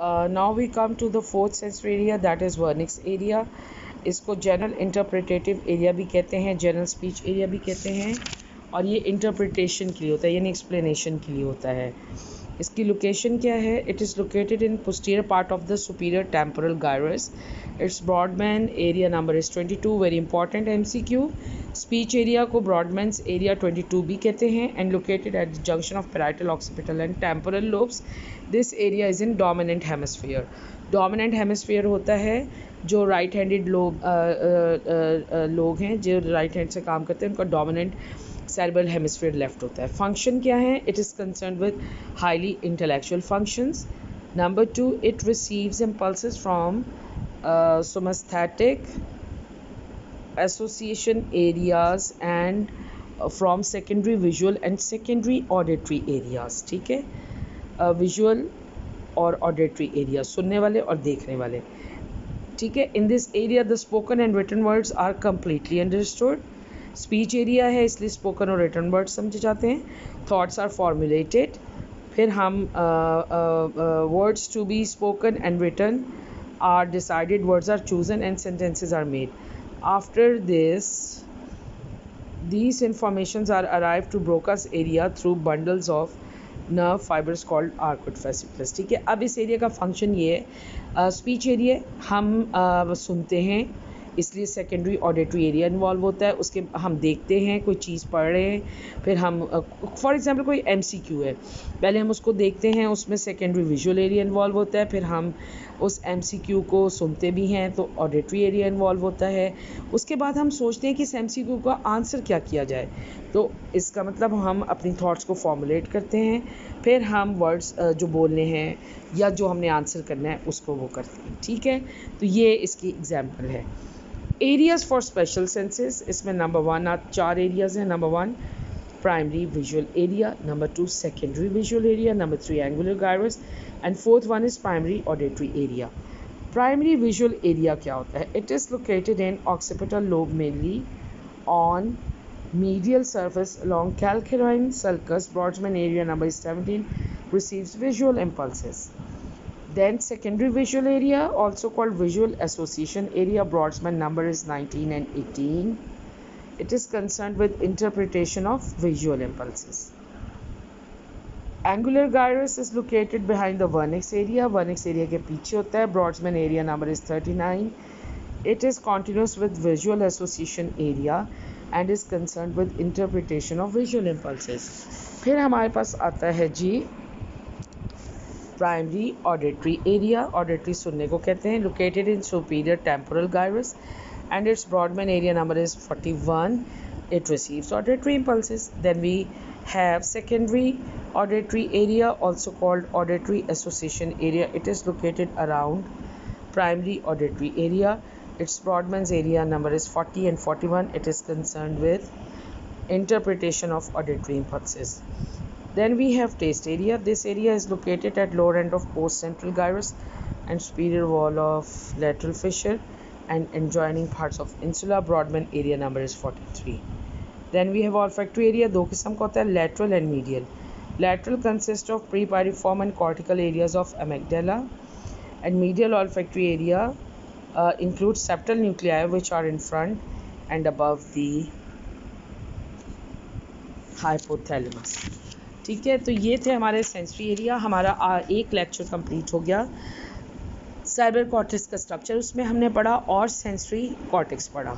Now we come to the fourth sensory area that is Wernicke's area इसको general interpretative area भी कहते हैं general speech area भी कहते हैं, और ये इंटरप्रिटेशन के लिए होता है, यानी एक्सप्लेनेशन के लिए होता है। इसकी लोकेशन क्या है? It is located in posterior part of the superior temporal gyrus it's Brodmann area number is 22 very important M C Q speech area को ब्रॉडमैंस एरिया 22 भी कहते हैं and located at the junction of parietal occipital and temporal lobes this area is in dominant hemisphere dominant hemisphere होता है जो right handed लोग लोग हैं जो राइट हैंड से काम करते हैं उनका डोमिनेंट cerebral हेमस्फीयर लेफ़्ट होता है। फ़ंक्शन क्या है? It is concern with highly intellectual functions number two it receives impulses from somesthetic association areas and uh, from visual and secondary auditory areas ठीक है? विजुअल और ऑडिटरी एरिया सुनने वाले और देखने वाले। ठीक है in this area the spoken and written words are completely understood speech area है, इसलिए स्पोकन और रिटर्न वर्ड समझे जाते हैं। थाट्स आर फॉर्मुलेटेड फिर हम words to be spoken and written are decided words are chosen and sentences are made after this these informations are arrived to Broca's area through bundles of nerve fibres called arcuate fasciculus ठीक है? अब इस area का function ये है। Speech area हम आ, सुनते हैं। इसलिए सेकेंडरी ऑडिटरी एरिया इन्वॉल्व होता है। उसके हम देखते हैं, कोई चीज़ पढ़ रहे हैं, फिर हम फॉर एग्ज़ाम्पल कोई एमसीक्यू है। पहले हम उसको देखते हैं, उसमें सेकेंडरी विजुअल एरिया इन्वॉल्व होता है, फिर हम उस एमसीक्यू को सुनते भी हैं तो ऑडिटरी एरिया इन्वॉल्व होता है। उसके बाद हम सोचते हैं कि इस एम का आंसर क्या किया जाए। तो इसका मतलब हम अपनी थाट्स को फॉर्मुलेट करते हैं, फिर हम वर्ड्स जो बोलने हैं, या जो हमने आंसर करना है, उसको वो करते हैं। ठीक है? तो ये इसकी एग्ज़ाम्पल है। एरियाज़ फॉर स्पेशल सेंसेस इसमें नंबर वन आप चार एरियाज़ हैं number one primary visual area number two secondary visual area number three angular gyrus and fourth one is primary auditory area primary visual area क्या होता है? It is located in occipital lobe mainly on medial surface along calcarine sulcus Brodmann area number 17 receives visual impulses. Then secondary visual area also called visual association area Broadsman number is 19 and 18. It is concerned with interpretation of visual impulses. Angular gyrus is located behind the vernix area. Vernix area के पीछे होता है. Broadsman area number is 39. It is continuous with visual association area and is concerned with interpretation of visual impulses. फिर हमारे पास आता है जी primary auditory area auditory सुनने को कहते हैं located in superior temporal gyrus and its Brodmann area number is 41 it receives auditory impulses then we have secondary auditory area also called auditory association area it is located around primary auditory area its Brodmann's area number is 40 and 41 it is concerned with interpretation of auditory impulses then we have taste area this area is located at lower end of post central gyrus and superior wall of lateral fissure and adjoining parts of insula broadman area number is 43 then we have olfactory area दो किस्म का होता है lateral and medial lateral consists of prepiriform and cortical areas of amygdala and medial olfactory area uh, includes septal nuclei which are in front and above the hypothalamus ठीक है? तो ये थे हमारे सेंसरी एरिया हमारा एक लेक्चर कंप्लीट हो गया। साइबर कॉर्टेक्स का स्ट्रक्चर उसमें हमने पढ़ा और सेंसरी कॉर्टेक्स पढ़ा।